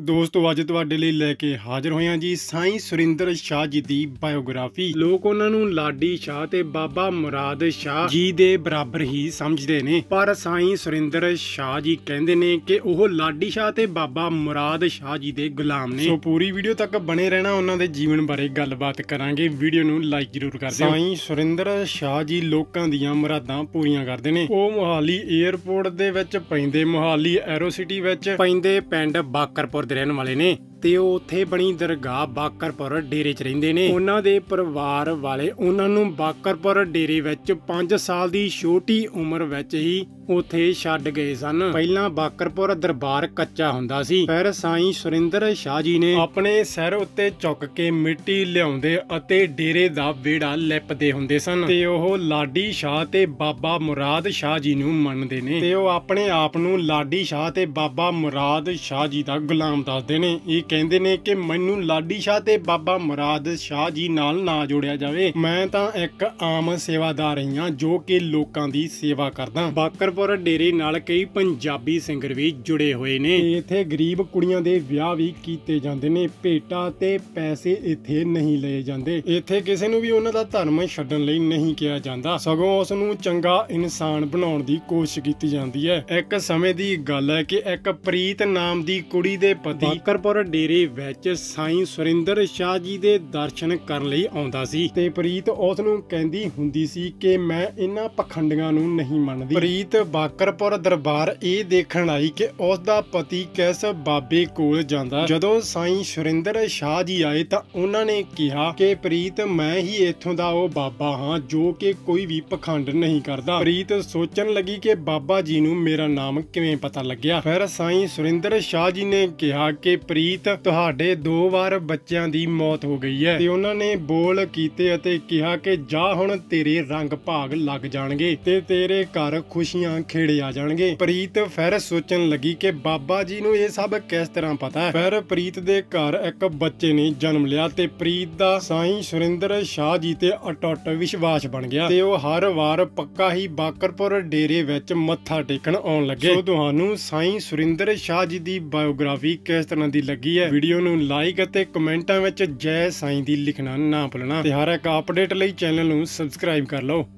ਦੋਸਤੋ ਅੱਜ ਤੁਹਾਡੇ ਲਈ ਲੈ ਕੇ ਹਾਜ਼ਰ ਹੋਏ ਹਾਂ ਜੀ ਸਾਈਂ ਸੁਰਿੰਦਰ ਸ਼ਾਹ ਜੀ ਦੀ ਬਾਇਓਗ੍ਰਾਫੀ। ਲੋਕ ਉਹਨਾਂ ਨੂੰ ਲਾਡੀ ਸ਼ਾਹ ਤੇ ਬਾਬਾ ਮੁਰਾਦ ਸ਼ਾਹ ਜੀ ਦੇ ਬਰਾਬਰ ਹੀ ਸਮਝਦੇ ਨੇ। ਪਰ ਸਾਈਂ ਸੁਰਿੰਦਰ ਸ਼ਾਹ ਜੀ ਕਹਿੰਦੇ ਨੇ ਕਿ ਉਹ ਲਾਡੀ ਸ਼ਾਹ ਤੇ ਬਾਬਾ ਮੁਰਾਦ ਸ਼ਾਹ ਜੀ ਦੇ ਗੁਲਾਮ ਨੇ। ਸੋ ਪੂਰੀ ਵੀਡੀਓ ਤੱਕ ਬਣੇ ਰਹਿਣਾ ਉਹਨਾਂ ਦੇ ਜੀਵਨ ਬਾਰੇ ਗੱਲਬਾਤ ਕਰਾਂਗੇ। ਵੀਡੀਓ ਨੂੰ ਲਾਈਕ ਜ਼ਰੂਰ ਕਰ ਦਿਓ। ਸਾਈਂ ਸੁਰਿੰਦਰ ਸ਼ਾਹ ਜੀ ਲੋਕਾਂ ਦੀਆਂ ਮੁਰਾਦਾਂ ਪੂਰੀਆਂ ਕਰਦੇ ਨੇ। ਉਹ ਮੋਹਾਲੀ 에ਅਰਪੋਰਟ ਦੇ ਵਿੱਚ ਪੈਂਦੇ ਮੋਹਾਲੀ ਐਰੋ ਸਿਟੀ ਵਿੱਚ ਪੈਂਦੇ ਪਿੰਡ ਬਾਕਰਪੁਰ ਦੇ ਰਹਿਣ ਵਾਲੇ ਨੇ ਤੇ ਉਹ ਉੱਥੇ ਬਣੀ ਦਰਗਾਹ ਬਾਕਰਪੁਰ ਡੇਰੇ 'ਚ ਰਹਿੰਦੇ ਨੇ। ਉਹਨਾਂ ਦੇ ਪਰਿਵਾਰ ਵਾਲੇ ਉਹਨਾਂ ਨੂੰ ਬਾਕਰਪੁਰ ਡੇਰੇ ਵਿੱਚ 5 ਸਾਲ ਦੀ ਛੋਟੀ ਉਮਰ ਵਿੱਚ ਹੀ ਉੱਥੇ ਛੱਡ ਗਏ ਸਨ। ਪਹਿਲਾਂ ਬਾਕਰਪੁਰ ਦਰਬਾਰ ਕੱਚਾ ਹੁੰਦਾ ਸੀ, ਫਿਰ ਸਾਈਂ ਸੁਰਿੰਦਰ ਸ਼ਾਹ ਜੀ ਨੇ ਆਪਣੇ ਸਿਰ ਉੱਤੇ ਚੁੱਕ ਕੇ ਮਿੱਟੀ ਲਿਆਉਂਦੇ ਅਤੇ ਡੇਰੇ ਦਾ ਵਿਹੜਾ ਲਿਪਦੇ ਹੁੰਦੇ ਸਨ। ਤੇ ਉਹ ਲਾਡੀ ਸ਼ਾਹ ਤੇ ਬਾਬਾ ਮੁਰਾਦ ਸ਼ਾਹ ਜੀ ਨੂੰ ਮੰਨਦੇ ਨੇ। ਤੇ ਉਹ ਆਪਣੇ ਆਪ ਨੂੰ ਲਾਡੀ ਸ਼ਾਹ ਤੇ ਬਾਬਾ ਮੁਰਾਦ ਸ਼ਾਹ ਜੀ ਦਾ ਗੁਲਾਮ ਦੱਸਦੇ ਨੇ। ਇਹ ਕਹਿੰਦੇ ਨੇ ਕਿ ਮੈਨੂੰ ਲਾਡੀ ਸ਼ਾਹ ਤੇ ਬਾਬਾ ਮੁਰਾਦ ਸ਼ਾਹ ਜੀ ਨਾਲ ਨਾ ਜੋੜਿਆ ਜਾਵੇ। ਮੈਂ ਤਾਂ ਇੱਕ ਆਮ ਸੇਵਾਦਾਰ ਹਾਂ ਜੋ ਕਿ ਲੋਕਾਂ ਦੀ ਸੇਵਾ ਕਰਦਾ। ਬਾਕਰਪੁਰ ਡੇਰੇ ਨਾਲ ਕਈ ਪੰਜਾਬੀ ਸਿੰਗਰ ਵੀ ਜੁੜੇ ਹੋਏ ਨੇ। ਇੱਥੇ ਗਰੀਬ ਕੁੜੀਆਂ ਦੇ ਵਿਆਹ ਵੀ ਕੀਤੇ ਜਾਂਦੇ ਨੇ। ਭੇਟਾ ਤੇ ਪੈਸੇ ਇੱਥੇ ਨਹੀਂ ਲਏ ਜਾਂਦੇ। ਇੱਥੇ ਕਿਸੇ ਨੂੰ ਵੀ ਉਹਨਾਂ ਦਾ ਧਰਮ ਛੱਡਣ ਲਈ ਨਹੀਂ ਕਿਹਾ ਜਾਂਦਾ। ਸਗੋਂ ਉਸ ਨੂੰ ਚੰਗਾ ਇਨਸਾਨ ਬਣਾਉਣ ਦੀ ਕੋਸ਼ਿਸ਼ ਕੀਤੀ ਜਾਂਦੀ ਹੈ। ਇੱਕ ਸਮੇਂ ਦੀ ਗੱਲ ਹੈ ਕਿ ਇੱਕ ਪ੍ਰੀਤ ਨਾਮ ਦੀ ਕੁੜੀ ਦੇ ਪਤੀ ਬਾਕਰਪੁਰ ਡੇਰੇ ਵਿੱਚ ਸਾਈਂ ਸੁਰਿੰਦਰ ਸ਼ਾਹ ਜੀ ਦੇ ਦਰਸ਼ਨ ਕਰਨ ਲਈ ਆਉਂਦਾ ਸੀ ਤੇ ਪ੍ਰੀਤ ਉਸ ਨੂੰ ਕਹਿੰਦੀ ਹੁੰਦੀ ਸੀ ਕਿ ਮੈਂ ਇਹਨਾਂ ਪਖੰਡੀਆਂ ਨੂੰ ਨਹੀਂ ਮੰਨਦੀ। ਪ੍ਰੀਤ ਬਾਕਰਪੁਰ ਦਰਬਾਰ ਇਹ ਦੇਖਣ ਆਈ ਕਿ ਉਸ ਦਾ ਪਤੀ ਕਿਸ ਬਾਬੇ ਕੋਲ ਜਾਂਦਾ। ਜਦੋਂ ਸਾਈਂ ਸੁਰਿੰਦਰ ਸ਼ਾਹ ਜੀ ਆਏ ਤਾਂ ਉਹਨਾਂ ਨੇ ਕਿਹਾ ਕਿ ਪ੍ਰੀਤ, ਮੈਂ ਹੀ ਇੱਥੋਂ ਦਾ ਉਹ ਬਾਬਾ ਹਾਂ ਜੋ ਕਿ ਕੋਈ ਵੀ ਪਖੰਡ ਨਹੀਂ ਕਰਦਾ। ਪ੍ਰੀਤ ਸੋਚਣ ਲੱਗੀ ਕਿ ਬਾਬਾ ਜੀ ਨੂੰ ਮੇਰਾ ਨਾਮ ਕਿਵੇਂ ਪਤਾ ਲੱਗਿਆ। ਫਿਰ ਸਾਈਂ ਸੁਰਿੰਦਰ ਸ਼ਾਹ ਜੀ ਨੇ ਕਿਹਾ ਕਿ ਪ੍ਰੀਤ ਤੁਹਾਡੇ ਦੋ ਵਾਰ ਬੱਚਿਆਂ ਦੀ ਮੌਤ ਹੋ ਗਈ ਹੈ। ਤੇ ਉਹਨਾਂ ਨੇ ਬੋਲ ਕੀਤੇ ਅਤੇ ਕਿਹਾ ਕਿ ਜਾ ਹੁਣ ਤੇਰੇ ਰੰਗ ਭਾਗ ਲੱਗ ਜਾਣਗੇ ਤੇ ਤੇਰੇ ਘਰ ਖੁਸ਼ੀਆਂ ਖੇੜੇ ਆ ਜਾਣਗੇ। ਪ੍ਰੀਤ ਫਿਰ ਸੋਚਣ ਲੱਗੀ ਕਿ ਬਾਬਾ ਜੀ ਨੂੰ ਇਹ ਸਭ ਕਿਸ ਤਰ੍ਹਾਂ ਪਤਾ ਹੈ। ਫਿਰ ਪ੍ਰੀਤ ਦੇ ਘਰ ਇੱਕ ਬੱਚੇ ਨੇ ਜਨਮ ਲਿਆ ਤੇ ਪ੍ਰੀਤ ਦਾ ਸਾਈਂ ਸੁਰਿੰਦਰ ਸ਼ਾਹ ਜੀ ਤੇ ਅਟੁੱਟ ਵਿਸ਼ਵਾਸ ਬਣ ਗਿਆ ਤੇ ਉਹ ਹਰ ਵਾਰ ਪੱਕਾ ਹੀ ਬਾਕਰਪੁਰ ਡੇਰੇ ਵਿੱਚ ਮੱਥਾ ਟੇਕਣ ਆਉਣ ਲੱਗੇ। ਸੋ ਤੁਹਾਨੂੰ ਸਾਈਂ ਸੁਰਿੰਦਰ ਸ਼ਾਹ ਜੀ ਦੀ ਬਾਇਓਗ੍ਰਾਫੀ ਕਿਸ ਤਰ੍ਹਾਂ ਦੀ ਲੱਗੀ ਹੈ। ਵੀਡੀਓ ਨੂੰ ਲਾਈਕ ਅਤੇ ਕਮੈਂਟਾਂ ਵਿੱਚ ਜੈ ਸਾਈਂ ਦੀ ਲਿਖਣਾ ਨਾ ਭੁੱਲਣਾ। ਤੇ ਹਰ ਇੱਕ ਅਪਡੇਟ ਲਈ ਚੈਨਲ ਨੂੰ ਸਬਸਕ੍ਰਾਈਬ ਕਰ ਲਓ।